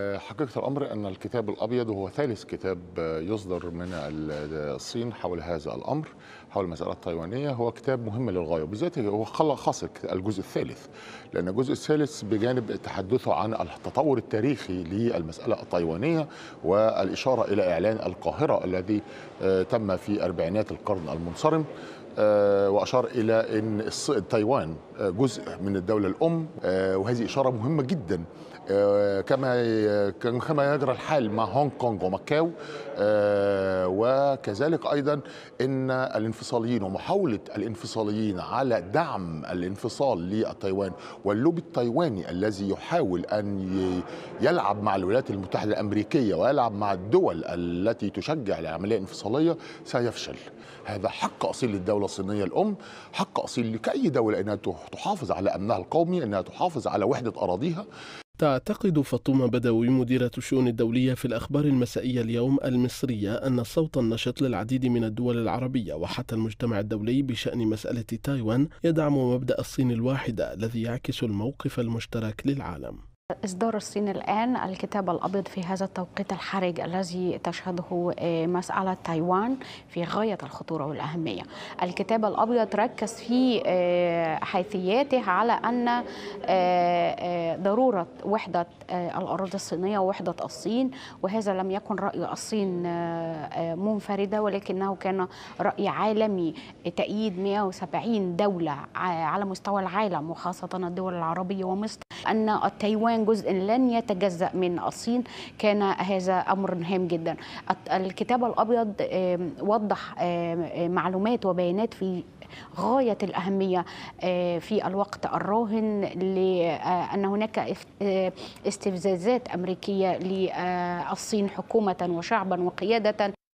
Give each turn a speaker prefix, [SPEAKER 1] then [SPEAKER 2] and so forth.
[SPEAKER 1] حقيقة الأمر أن الكتاب الأبيض هو ثالث كتاب يصدر من الصين حول هذا الأمر حول المسألة التايوانية. هو كتاب مهم للغاية وبالذات هو خاص الجزء الثالث لأن الجزء الثالث بجانب تحدثه عن التطور التاريخي للمسألة التايوانية والإشارة إلى إعلان القاهرة الذي تم في أربعينات القرن المنصرم وأشار إلى إن تايوان جزء من الدولة الأم وهذه إشارة مهمة جدا. كما كما يجرى الحال مع هونغ كونغ وماكاو وكذلك أيضا إن الانفصاليين ومحاولة الانفصاليين على دعم الانفصال لتايوان واللوبي التايواني الذي يحاول أن يلعب مع الولايات المتحدة الأمريكية ويلعب مع الدول التي تشجع العملية الانفصاليه سيفشل. هذا حق أصيل للدولة الصينية الأم حق أصيل لاي دولة إنها تحافظ على امنها القومي إنها تحافظ على وحدة أراضيها.
[SPEAKER 2] تعتقد فاطمة بدوي مديرة الشؤون الدولية في الأخبار المسائية اليوم المصرية أن الصوت النشط للعديد من الدول العربية وحتى المجتمع الدولي بشأن مسألة تايوان يدعم مبدأ الصين الواحدة الذي يعكس الموقف المشترك للعالم.
[SPEAKER 3] إصدار الصين الآن الكتاب الأبيض في هذا التوقيت الحرج الذي تشهده مسألة تايوان في غاية الخطورة والأهمية. الكتاب الأبيض ركز في حيثياته على أن ضرورة وحدة الأراضي الصينية ووحدة الصين وهذا لم يكن رأي الصين منفردة ولكنه كان رأي عالمي. تأييد 170 دولة على مستوى العالم وخاصة الدول العربية ومصر أن تايوان جزء لن يتجزأ من الصين. كان هذا أمر هام جدا. الكتاب الأبيض وضح معلومات وبيانات في غاية الأهمية في الوقت الراهن لأن هناك استفزازات أمريكية للصين حكومة وشعبا وقيادة.